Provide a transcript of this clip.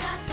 Hola.